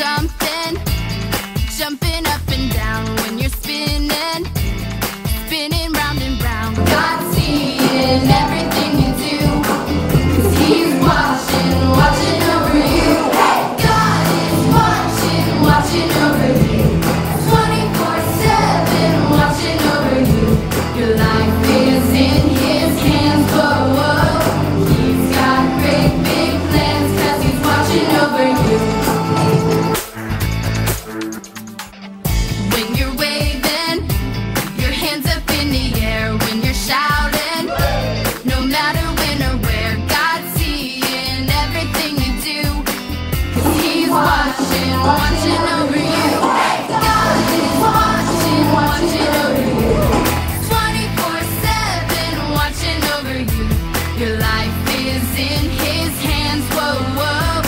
jump hands, whoa, whoa.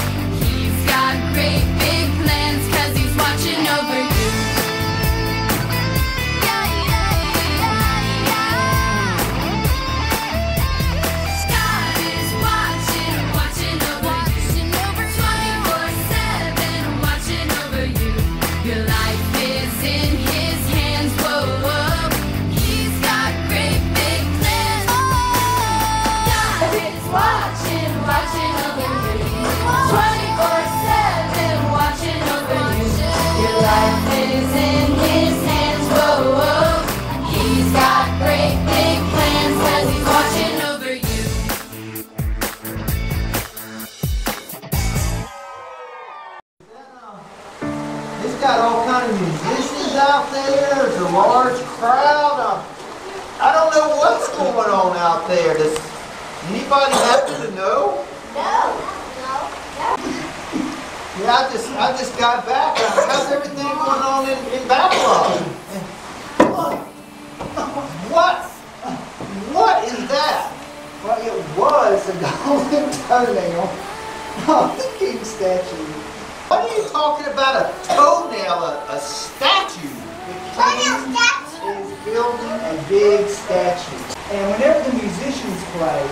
Yeah, I just I just got back. How's everything going on in, in Babylon? What? What is that? Well, it was a golden toenail of the king statue. What are you talking about? A toenail, a, a statue? The king is building a big statue. And whenever the musicians play,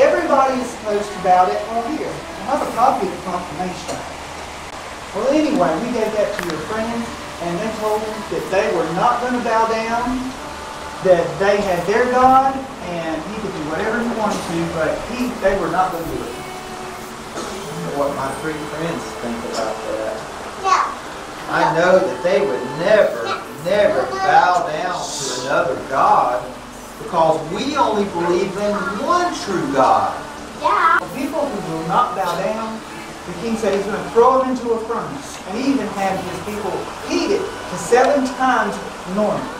everybody is supposed to bow that well here. I have a copy of the proclamation. Well, anyway, we gave that to your friends, and they told them that they were not going to bow down, that they had their God, and he could do whatever he wanted to, but he, they were not going to do it. what my three friends think about that. Yeah. I know that they would never, never bow down to another God because we only believe in one true God. Yeah. People who will not bow down, the king said he's going to throw them into a furnace, and even have his people heat it to seven times normal.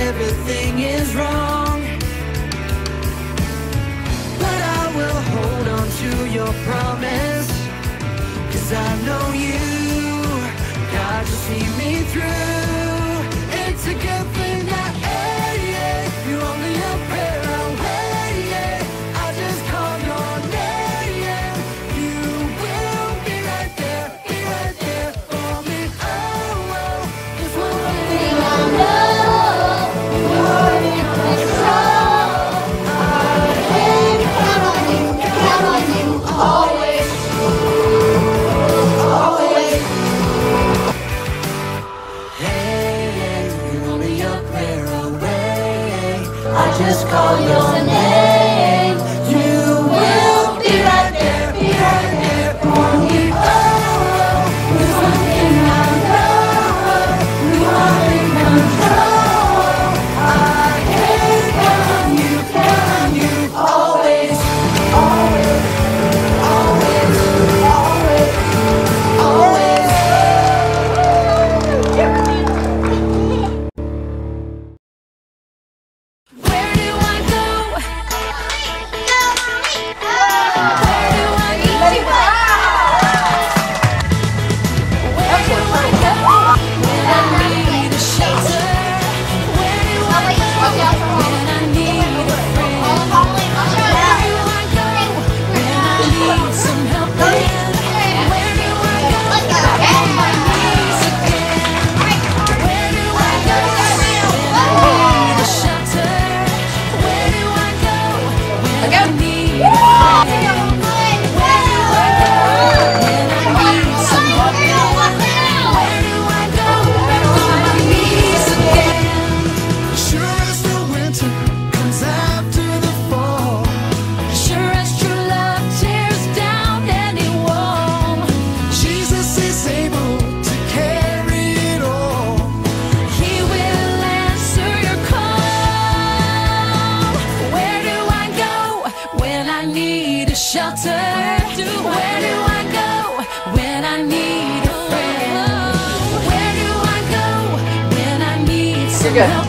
everything is wrong. But I will hold on to your promise, cause I know you, God, will see me through. It's a good thing. good.